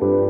Hey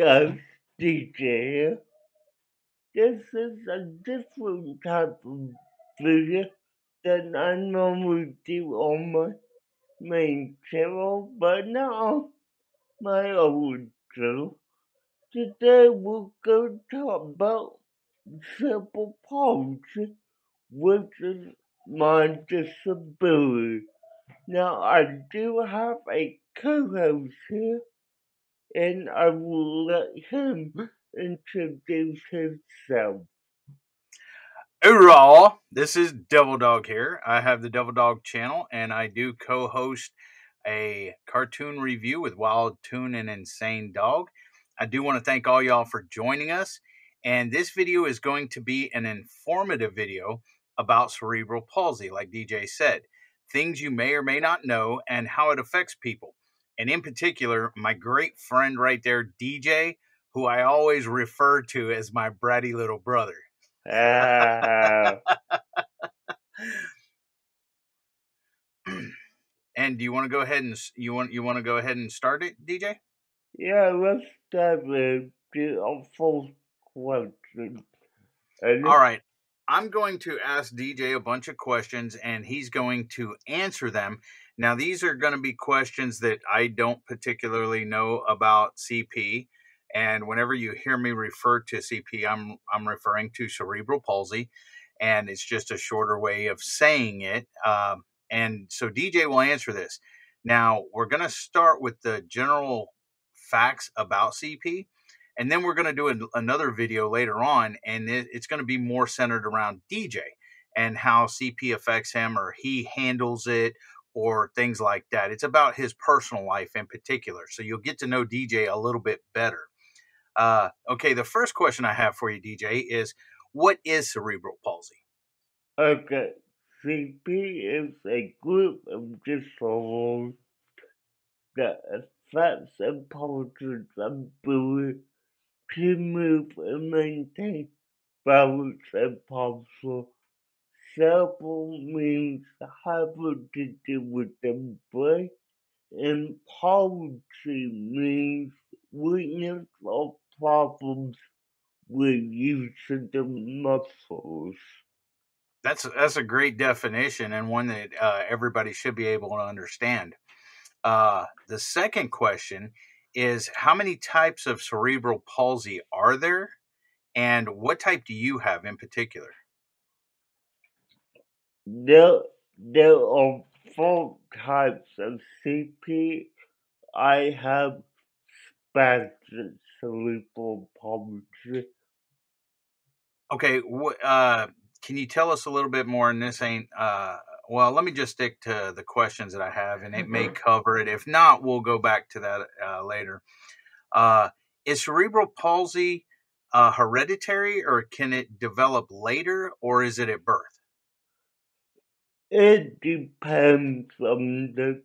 guys, DJ. This is a different type of video than I normally do on my main channel, but on my old channel. Today we're going to talk about cerebral palsy, which is my disability. Now I do have a co-host here and I will let him introduce himself. Hoorah! This is Devil Dog here. I have the Devil Dog channel and I do co host a cartoon review with Wild Toon and Insane Dog. I do want to thank all y'all for joining us. And this video is going to be an informative video about cerebral palsy, like DJ said. Things you may or may not know and how it affects people and in particular, my great friend right there, DJ, who I always refer to as my bratty little brother. Uh. and do you want to go ahead and you want you want to go ahead and start it, DJ? Yeah, let's start with the full question. All right. I'm going to ask DJ a bunch of questions and he's going to answer them. Now, these are going to be questions that I don't particularly know about CP. And whenever you hear me refer to CP, I'm, I'm referring to cerebral palsy. And it's just a shorter way of saying it. Um, and so DJ will answer this. Now, we're going to start with the general facts about CP. And then we're going to do a, another video later on, and it, it's going to be more centered around DJ and how CP affects him or he handles it or things like that. It's about his personal life in particular. So you'll get to know DJ a little bit better. Uh, okay, the first question I have for you, DJ, is what is cerebral palsy? Okay, CP is a group of disorders that affects a person's ability to move and maintain balance and posture. Cerebral means having to do with the brain, and palsy means weakness or problems with using the muscles. That's that's a great definition and one that uh, everybody should be able to understand. Uh, the second question is how many types of cerebral palsy are there and what type do you have in particular? There, there are four types of CP. I have spastic cerebral palsy. Okay, uh, can you tell us a little bit more? And this ain't uh, well, let me just stick to the questions that I have, and it may mm-hmm. cover it. If not, we'll go back to that uh, later. Uh, is cerebral palsy uh, hereditary, or can it develop later, or is it at birth? It depends on the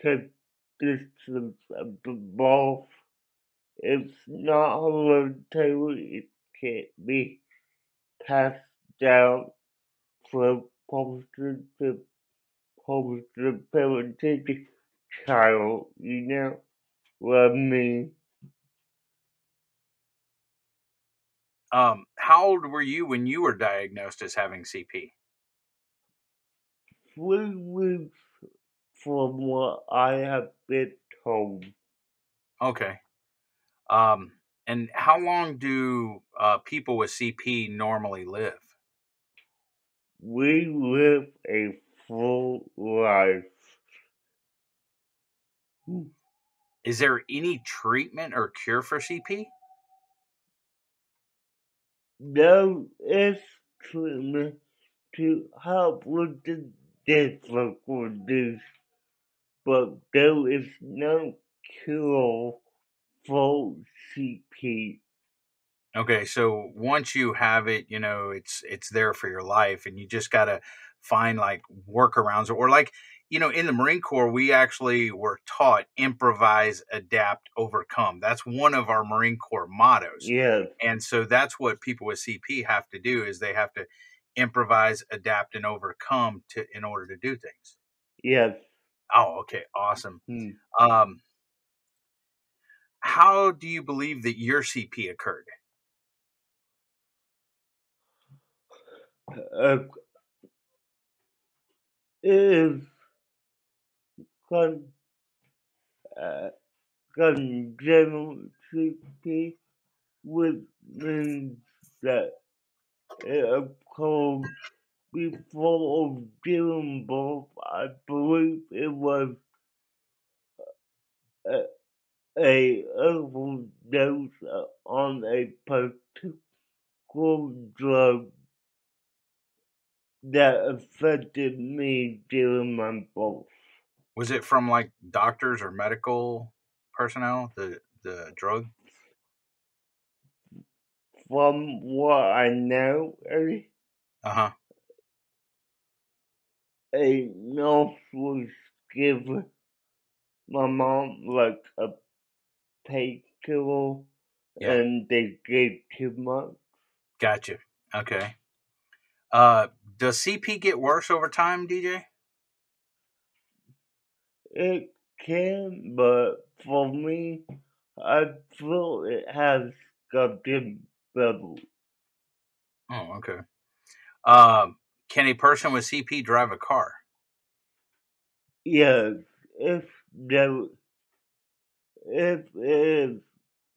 conditions of the birth. It's not hereditary, it can't be passed down from positive, positive parenting child, you know what I mean? Um, how old were you when you were diagnosed as having CP? Three weeks from what I have been told. Okay. Um, and how long do uh, people with CP normally live? We live a full life. Hmm. Is there any treatment or cure for CP? There is treatment to help with the difficulties, but there is no cure for CP. Okay, so once you have it, you know, it's it's there for your life and you just got to find like workarounds or like you know, in the Marine Corps, we actually were taught improvise, adapt, overcome. That's one of our Marine Corps mottos. Yeah. And so that's what people with CP have to do is they have to improvise, adapt, and overcome to in order to do things. Yes. Oh, okay, awesome. Hmm. Um, how do you believe that your CP occurred? Uh, is con uh, congenital CP which means that it occurred before giving birth. I believe it was a, a overdose on a particular drug that affected me during my birth. Was it from like doctors or medical personnel? The the drug. From what I know, Eddie, Uh huh. a nurse was giving my mom like a painkiller, Yeah. and they gave too much. Gotcha. Okay. Uh, does CP get worse over time, DJ? It can, but for me, I feel it has gotten better. Oh, okay. Um, can a person with CP drive a car? Yes, if there, if it is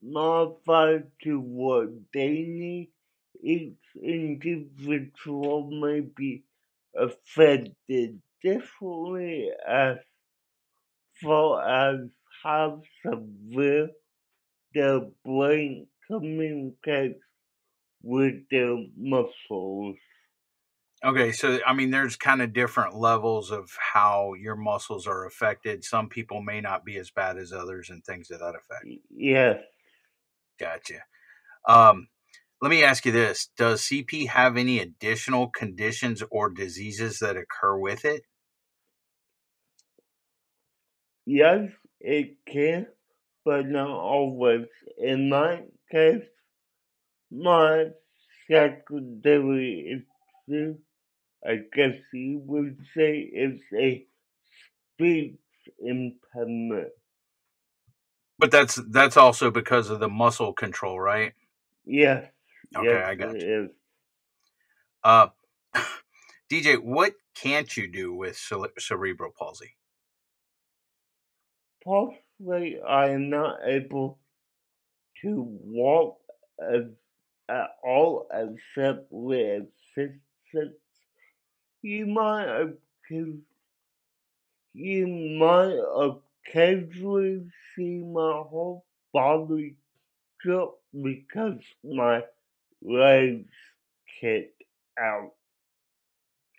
modified to what they need, each individual may be affected differently as far as how severe their brain communicates with their muscles. Okay, so I mean, there's kind of different levels of how your muscles are affected. Some people may not be as bad as others, and things to that effect. Yes, Gotcha. Um, let me ask you this: Does CP have any additional conditions or diseases that occur with it? yes, it can, but not always. In my case, my secondary issue, I guess you would say, is a speech impairment. But that's that's also because of the muscle control, right? Yes, Okay, yes, I got it you. Uh, DJ, what can't you do with cere- cerebral palsy? Possibly I am not able to walk as, at all except with assistance. You might you might occasionally see my whole body drop because my legs kick out.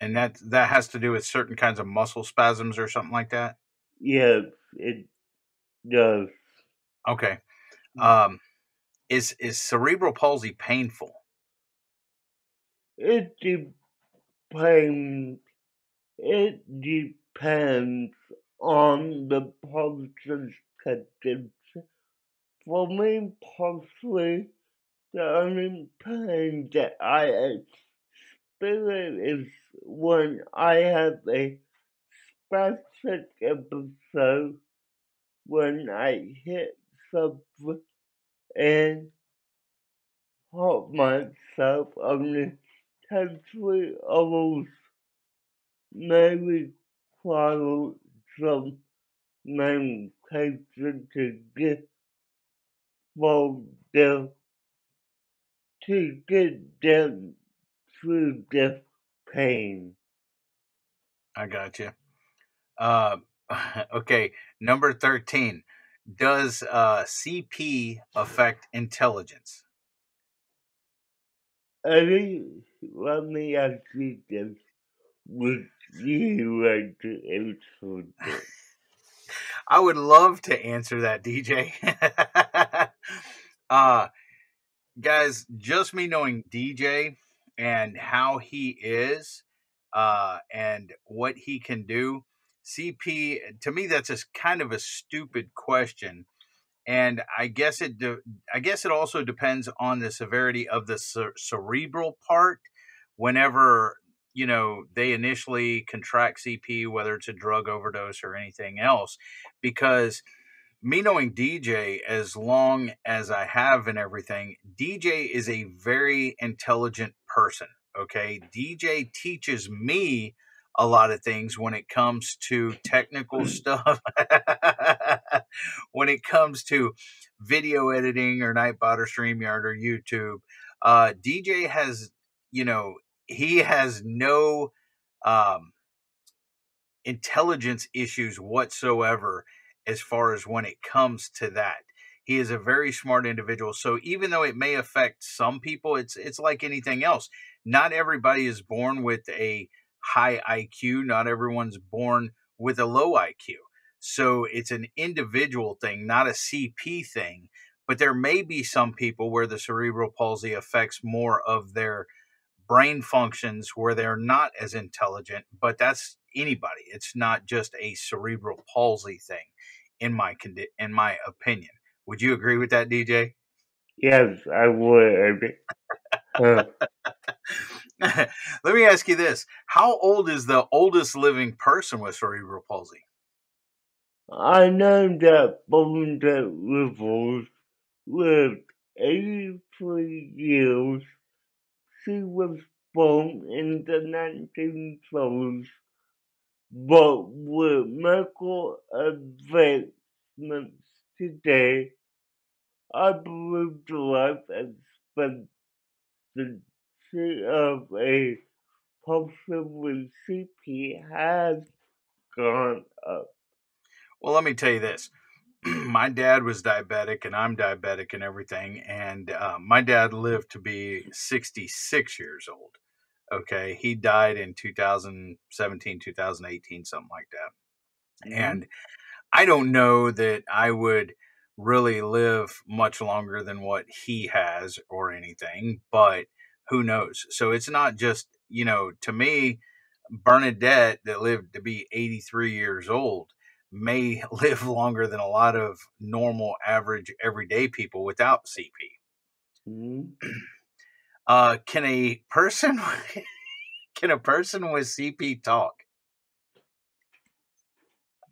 And that that has to do with certain kinds of muscle spasms or something like that. Yeah, it does. Okay. Um, is is cerebral palsy painful? It depends. It depends on the person's condition. For me personally, the only pain that I experience is when I have a spastic episode when I hit something and help myself. Only take three hours, maybe follow some medication to get for them to get them through the pain. I got you. Uh, okay, number 13. Does uh, CP affect intelligence? Eddie, let me ask you this. Would you like to answer this? I would love to answer that, DJ. uh, guys, just me knowing DJ and how he is uh, and what he can do, CP, to me, that's just kind of a stupid question. And I guess it, de- I guess it also depends on the severity of the cer- cerebral part. Whenever you know they initially contract CP, whether it's a drug overdose or anything else, because me knowing DJ as long as I have and everything, DJ is a very intelligent person. Okay. DJ teaches me a lot of things when it comes to technical stuff, when it comes to video editing or Nightbot or StreamYard or YouTube. Uh, DJ has, you know, he has no um, intelligence issues whatsoever as far as when it comes to that. He is a very smart individual. So even though it may affect some people, it's it's like anything else. Not everybody is born with a high IQ. Not everyone's born with a low IQ. So it's an individual thing, not a CP thing. But there may be some people where the cerebral palsy affects more of their brain functions where they're not as intelligent, but that's anybody. It's not just a cerebral palsy thing in my condi- in my opinion. Would you agree with that, DJ? Yes, I would. Uh, Let me ask you this. How old is the oldest living person with cerebral palsy? I know that Belinda Rivers lived 83 years. She was born in the 1930s, but with medical advancements today, I believe the life expectancy of a person with CP has gone up. Well, let me tell you this. my dad was diabetic and I'm diabetic and everything. And uh, my dad lived to be 66 years old. Okay. He died in 2017, 2018, something like that. Mhm. And I don't know that I would really live much longer than what he has or anything, but who knows? So it's not just, you know, to me, Bernadette that lived to be 83 years old may live longer than a lot of normal, average, everyday people without CP. Mhm. Uh, can a person can a person with CP talk?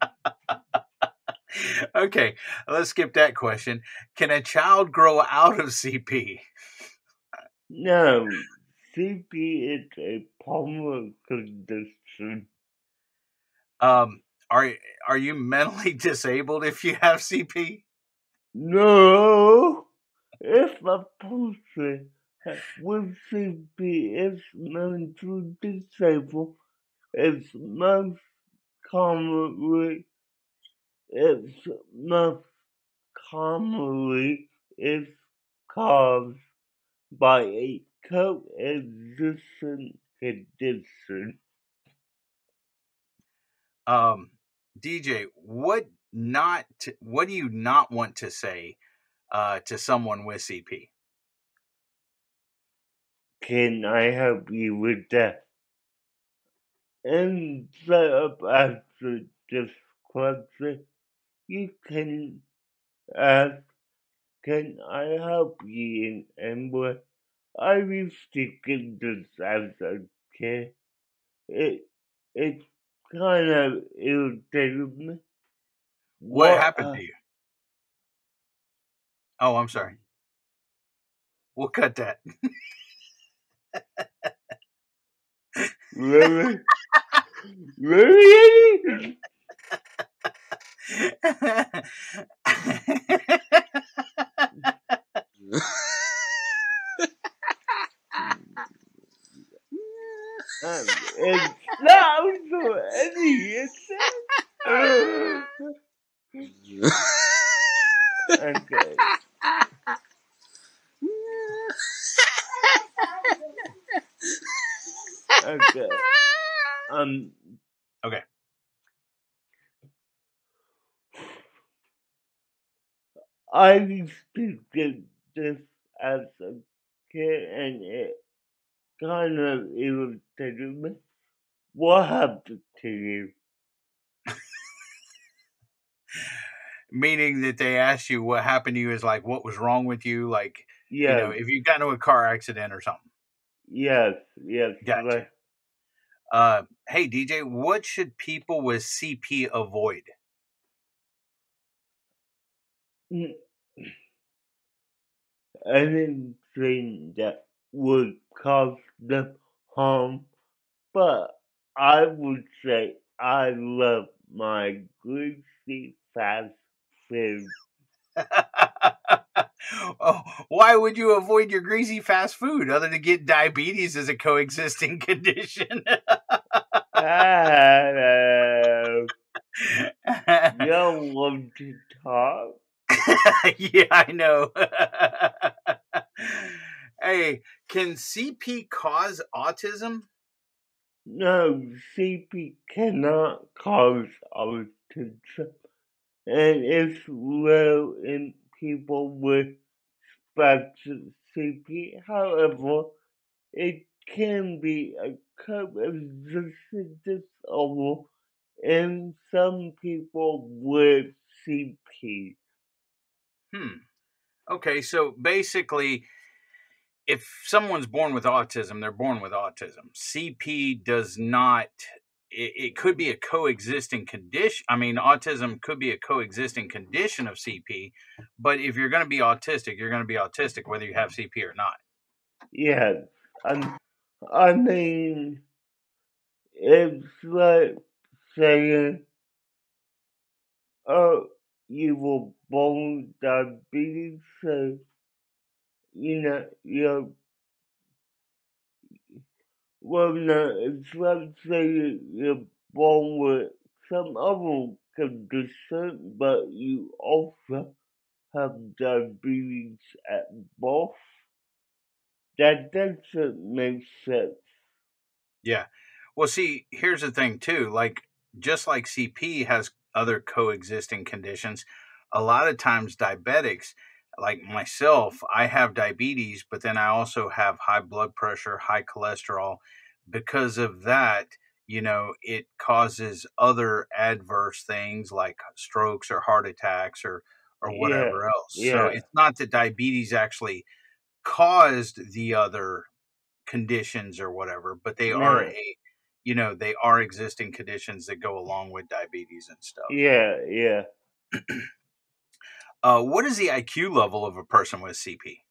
okay, let's skip that question. Can a child grow out of CP? No, CP is a pulmonary condition. Um, are are you mentally disabled if you have CP? No, if a person with CP is mentally disabled, it's most commonly it's most commonly is caused by a coexisting condition. Um, DJ, what not to, what do you not want to say uh, to someone with CP? Can I help you with that? Instead of answering this question, you can ask, Can I help you in any? I used to get this as a kid. It, it kind of irritated me. What What, happened uh, to you? Oh, I'm sorry. We'll cut that. really? really? Um, it's for any Okay. Okay. Um. Okay. I get this as a kid, and it kind of irritated me. What happened to you? Meaning that they asked you what happened to you is like what was wrong with you, like you know, if you got into a car accident or something. Yes. Yes. Gotcha. Like, Uh, hey DJ, what should people with CP avoid? mm, anything that would cause them harm, but I would say I love my greasy fast food. oh, why would you avoid your greasy fast food other than get diabetes as a coexisting condition? Hello. You don't want to talk? yeah, I know. hey, can CP cause autism? No, CP cannot cause autism, and it's rare in people with spectrum CP. However, it can be a coexisting disorder in some people with CP. Hmm. Okay, so basically, if someone's born with autism, they're born with autism. CP does not. It, it could be a coexisting condition. I mean, autism could be a coexisting condition of CP, but if you're going to be autistic, you're going to be autistic whether you have CP or not. Yeah, and I mean, it's like saying, "Oh, you were born diabetes, so you know you're." Well, no, it's like saying you're born with some other condition, but you also have diabetes at birth. That doesn't make sense. Yeah. Well, see, here's the thing too. Like, just like CP has other coexisting conditions, a lot of times diabetics, like myself, I have diabetes, but then I also have high blood pressure, high cholesterol. Because of that, you know, it causes other adverse things like strokes or heart attacks or or Yeah, whatever else. So it's not that diabetes actually caused the other conditions or whatever, but they are a you know, they are existing conditions that go along with diabetes and stuff. yeah, yeah. Uh, what is the IQ level of a person with CP?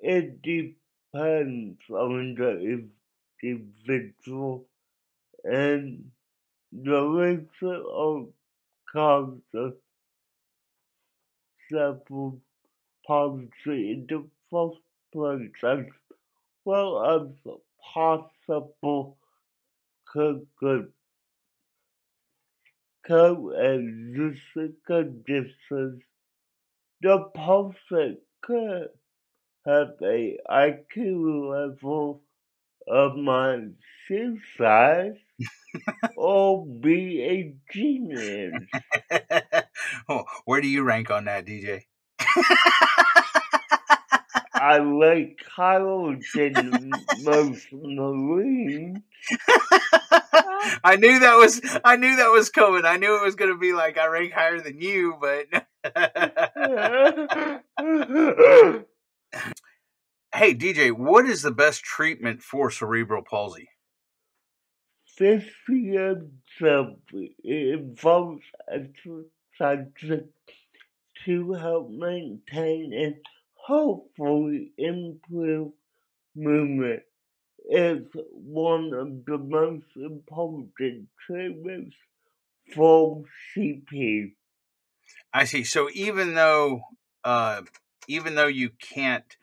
It depends on the individual and the nature of of cerebral palsy in the first place as well as possible co- co- coexisting conditions. The person could have a IQ level of my shoe size or be a genius. oh, where do you rank on that, DJ? I like higher than most Marines. I knew that was I knew that was coming. I knew it was going to be like I rank higher than you, but hey, DJ, what is the best treatment for cerebral palsy? Involves exercises to help maintain and hopefully improve movement is one of the most important treatments for CP. I see. So even though uh, even though you can't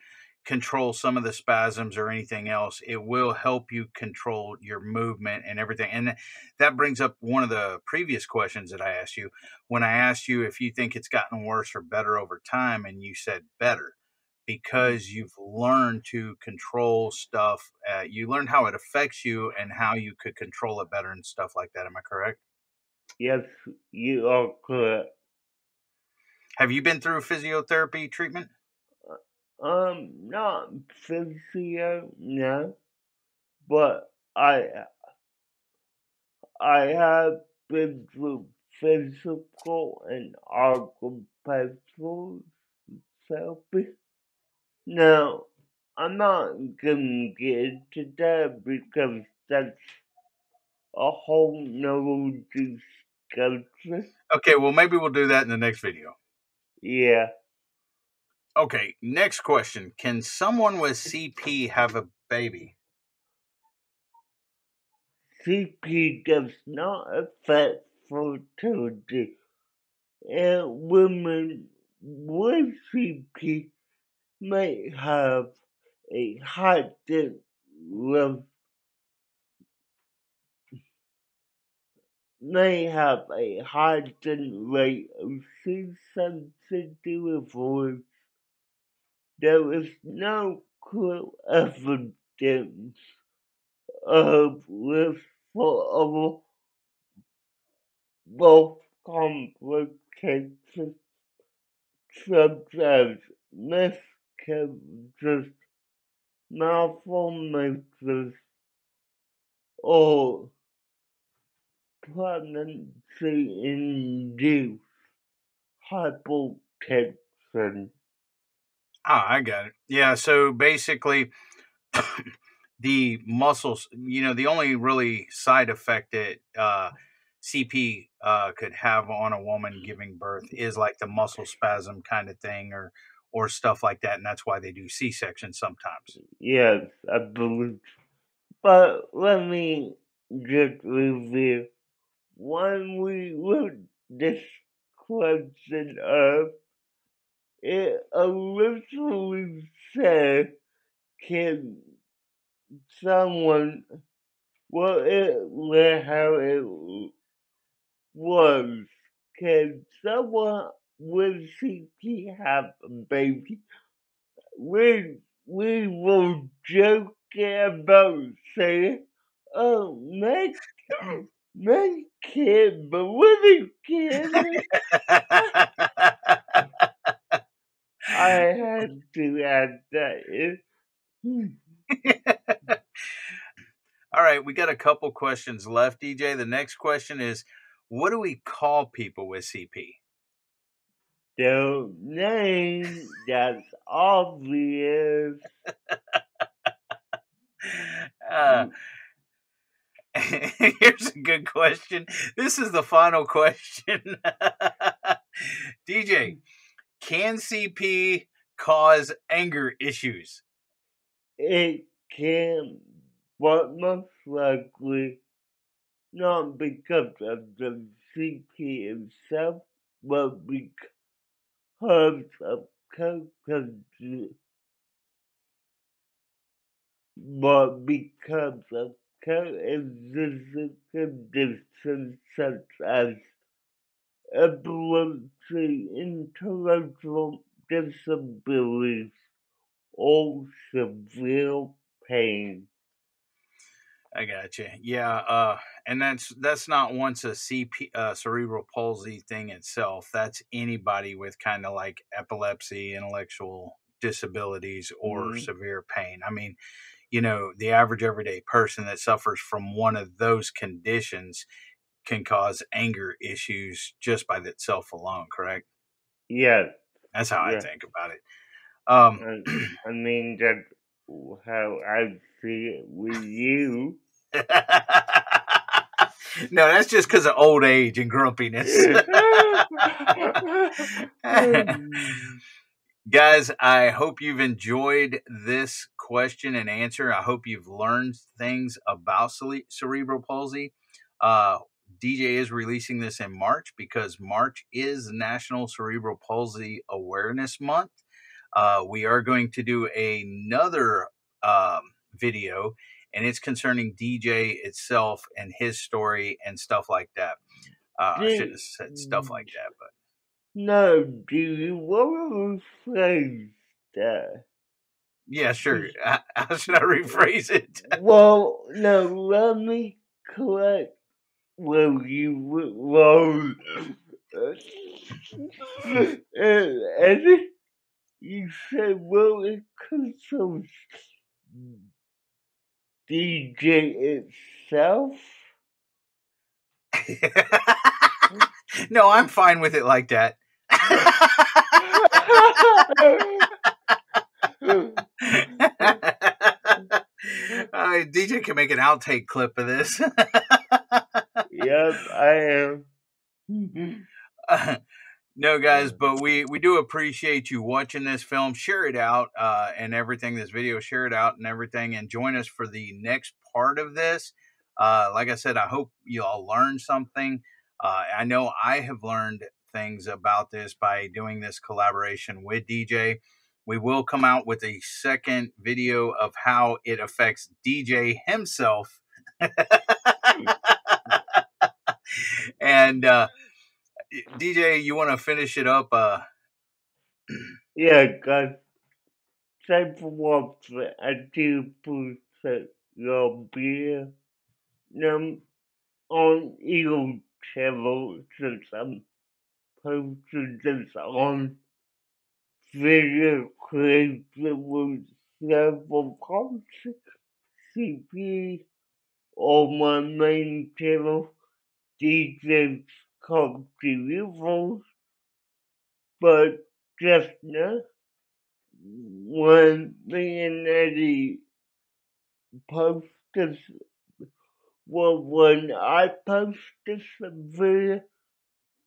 control some of the spasms or anything else, it will help you control your movement and everything. And that brings up one of the previous questions that I asked you when I asked you if you think it's gotten worse or better over time, and you said better because you've learned to control stuff. Uh, you learned how it affects you and how you could control it better and stuff like that. Am I correct? Yes, you are correct. Have you been through physiotherapy treatment? Um, not physio, no, but I I have been through physical and occupational therapy. Now, I'm not gonna get into that because that's a whole nother discussion. Okay, well, maybe we'll do that in the next video. Yeah. Okay, next question. Can someone with CP have a baby? CP does not affect fertility, and women with CP may have a heightened level may have a heightened rate of C-section deliveries. There is no clear evidence of risk for both complications such as miscarriages, malformations, or pregnancy-induced hypotension. Ah, I got it. Yeah, so basically, the muscles, you know, the only really side effect that uh, CP uh, could have on a woman giving birth is like the muscle spasm kind of thing or or stuff like that, and that's why they do C section sometimes. Yes, I believe. But let me just review when we look this question up, it originally said, can someone, well, it, how it was, can someone with CP have a baby? We, we were joking about saying, oh, make Man can't believe it, I had to add that. All right, we got a couple questions left, DJ. The next question is what do we call people with CP? The name that's obvious. uh, Here's a good question. This is the final question. DJ, can CP cause anger issues? It can, but most likely not because of the CP itself, but because of co but because of conditions such as epilepsy, intellectual disabilities, or severe pain. I got you. Yeah, uh, and that's that's not once a CP uh, cerebral palsy thing itself. That's anybody with kind of like epilepsy, intellectual disabilities, or mm-hmm. severe pain. I mean, you know, the average everyday person that suffers from one of those conditions can cause anger issues just by itself alone, correct? Yes. That's how I think about it. Um, I mean, that how I see it with you. No, that's just because of old age and grumpiness. Guys, I hope you've enjoyed this question and answer. I hope you've learned things about cerebral palsy. Uh, DJ is releasing this in March because March is National Cerebral Palsy Awareness Month. Uh, we are going to do another um, video, and it's concerning DJ itself and his story and stuff like that. Uh, I shouldn't have said stuff like that, but no, do you want to rephrase that? Yeah, sure. How should I rephrase it? well, no, let me correct where you were. and you said, well, it concerns DJ itself. no, I'm fine with it like that. uh, DJ can make an outtake clip of this. yep, I am. Uh, no, guys, but we we do appreciate you watching this film. Share it out uh, and everything. This video, share it out and everything, and join us for the next part of this. Uh, like I said, I hope you all learned something. Uh, I know I have learned things about this by doing this collaboration with DJ. We will come out with a second video of how it affects DJ himself. and uh, DJ, you want to finish it up? Uh... yeah, guys. Time for what I do put your beer. Um, on Eagle channel since I'm posting this on video created with several parts CP on my main channel, DJ's Reviews, but just now, when Eddie posted well, when I post this video,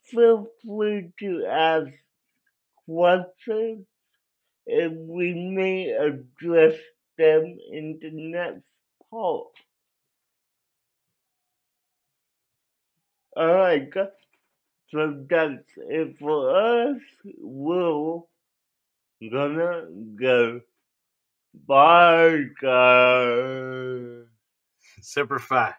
feel free to ask questions and we may address them in the next part. Alright, guys. So that's it for us. We're gonna go. Bye, guys. Semper Fi.